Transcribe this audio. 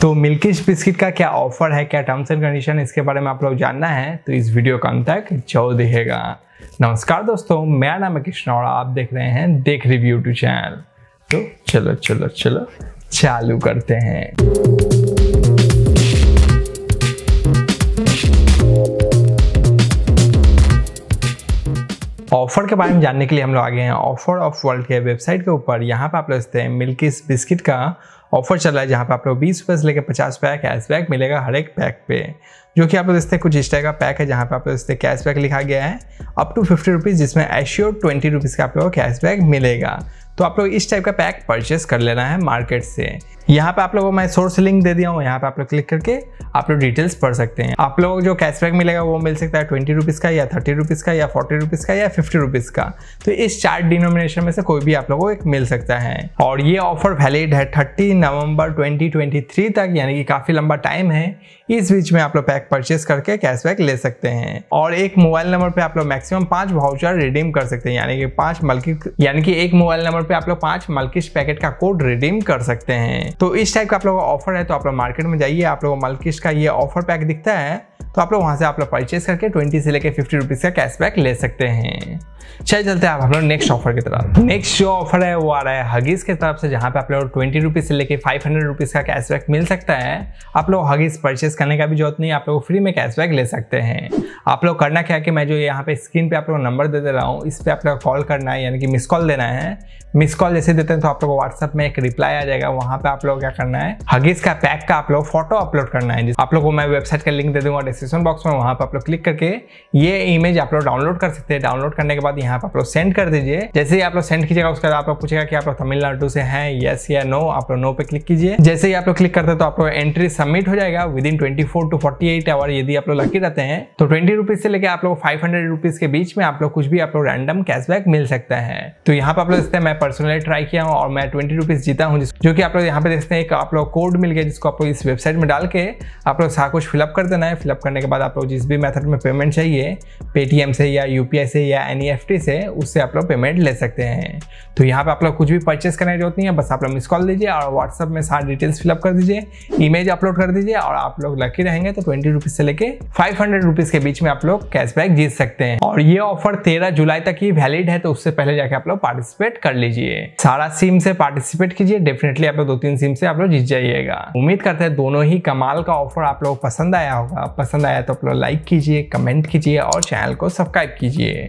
तो मिल्किश बिस्किट का क्या ऑफ़र है, क्या टर्म्स एंड कंडीशन इसके बारे में आप लोग जानना है तो इस वीडियो का अंत तक ज़रूर देखेगा नमस्कार दोस्तों, मेरा नाम है कृष्ण और आप देख रहे हैं देख रिव्यू टू चैनल तो चलो चलो चलो, चालू करते हैं। ऑफ़र के बारे में जानने के लिए हम लोग आ गए हैं। ऑफ़र ऑफ़ वर्ल्ड के वेबसाइट के ऊपर, यहाँ पे आप लोग हैं मिल्किस बिस्किट का ऑफ़र चल रहा है, जहाँ पे आप लोग बीस रुपये से लेकर पचास रुपये कैशबैक मिलेगा हर एक पैक पे। जो कि आप लोग हैं कुछ इस टाइप का पैक है, जहाँ पे आप लोग हैं कैशबैक लिखा गया है। अप टू फिफ्टी रुपीज़ जिसमें एश्योर ट्वेंटी रुपीज़ का आप लोग को कैशबैक मिलेगा। तो आप लोग इस टाइप का पैक परचेस कर लेना है मार्केट से। यहाँ पे आप लोगों को मैं सोर्स लिंक दे दिया हूँ, यहाँ पे आप लोग क्लिक करके आप लोग डिटेल्स पढ़ सकते हैं। आप लोग जो कैशबैक मिलेगा, वो मिल सकता है ट्वेंटी रुपीज़ का या थर्टी रुपीज़ का या फोर्टी रुपीज़ का या फिफ्टी रुपीज़ का। तो इस चार डिनोमिनेशन में से कोई भी आप लोगों को एक मिल सकता है। और ये ऑफ़र वैलिड है थर्टी नवंबर 2023 तक, यानी कि काफ़ी लंबा टाइम है, इस बीच में आप लोग पैक परचेस करके कैशबैक ले सकते हैं। और एक मोबाइल नंबर पे आप लोग मैक्सिमम पाँच वाउचर रिडीम कर सकते हैं, यानी कि पाँच मल्की यानी कि एक मोबाइल नंबर पे आप लोग पाँच मल्किश पैकेट का कोड रिडीम कर सकते हैं। तो इस टाइप का आप लोग का ऑफ़र है तो आप लोग मार्केट में जाइए, आप लोगों मल्किश का ये ऑफ़र पैक दिखता है तो आप लोग वहाँ से आप लोग परचेस करके ट्वेंटी से लेकर फिफ्टी रुपीज़ का कैशबैक ले सकते हैं। चल चलते हैं आप लोग नेक्स्ट ऑफ़र की तरफ़। नेक्स्ट जो ऑफ़र है, वो आ रहा है हगीज की तरफ़ से, जहाँ पे आप लोग ट्वेंटी रुपीज़ से लेकर फाइव हंड्रेड रुपीज़ का कैशबैक मिल सकता है। आप लोग हगीज परचेज करने का भी ज़रूरत नहीं, आप लोग फ्री में कैशबैक ले सकते हैं। आप लोग करना क्या कि मैं जो यहाँ पे स्क्रीन पे आप लोग नंबर दे दे रहा हूँ, इस पर आप लोग कॉल करना है, यानी कि मिस कॉल देना है। मिस कॉल जैसे देते हैं तो आप लोग व्हाट्सअप में एक रिप्लाई आ जाएगा, वहाँ पे आप लोग क्या करना है हगीज का पैक का आप लोग फ़ोटो अपलोड करना है। आप लोग को मैं वेबसाइट का लिंक दे दूँगा डिस्क्रिप्शन बॉक्स में, वहाँ पर आप लोग क्लिक करके ये इमेज आप लोग डाउनलोड कर सकते हैं। डाउनलोड करने के यहाँ पर आप लोग सेंड कर दीजिए जैसे ही आप लोग सेंड कीजिएगा उसके बाद आप लोग पूछेगा कि आप लोग तमिलनाडु से हैं यस या नो आप लोग नो पे क्लिक कीजिए जैसे ही आप लोग क्लिक करते हैं तो आप लोग एंट्री सबमिट हो जाएगा within twenty four to forty eight hour यदि आप लोग लकी रहते हैं तो ट्वेंटी रुपीज़ से लेकर आप लोग फाइव हंड्रेड रुपीज़ के बीच में आप लोग कुछ भी आप लोग रैंडम कैशबैक मिल सकता है तो यहाँ पर आप लोग देखते हैं मैं पर्सनली ट्राई किया हूँ और मैं ट्वेंटी रुपीज़ जीता हूँ जो कि आप लोग यहाँ पे देखते हैं एक आप लोग कोड मिल गया जिसको आप लोग इस वेबसाइट में डाल के आप लोग सारा कुछ फिलअप कर देना है फिलअप करने के बाद आप लोग जिस भी मेथड में पेमेंट चाहिए पेटीएम से या यूपीआई से या एन से उससे आप लोग पेमेंट ले सकते हैं। तो यहाँ पे आप लोग कुछ भी परचेस करने की ज़रूरत नहीं है, बस आप लोग मिस कॉल दीजिए और व्हाट्सअप में सारे डिटेल्स फिलअप कर दीजिए इमेज अपलोड कर दीजिए और आप लोग लकी रहेंगे तो ट्वेंटी रुपीज़ से लेके फाइव हंड्रेड रुपीज़ के बीच में आप लोग कैशबैक जीत सकते हैं। और ये ऑफ़र तेरह जुलाई तक ही वैलिड है तो उससे पहले जाके आप लोग पार्टिसिपेट कर लीजिए। सारा सिम से पार्टिसिपेट कीजिए डेफिनेटली आप लोग दो तीन सिम से आप लोग जीत जाइएगा। उम्मीद करते हैं दोनों ही कमाल का ऑफ़र आप लोग पसंद आया होगा। पसंद आया तो आप लोग लाइक कीजिए कमेंट कीजिए और चैनल को सब्सक्राइब कीजिए।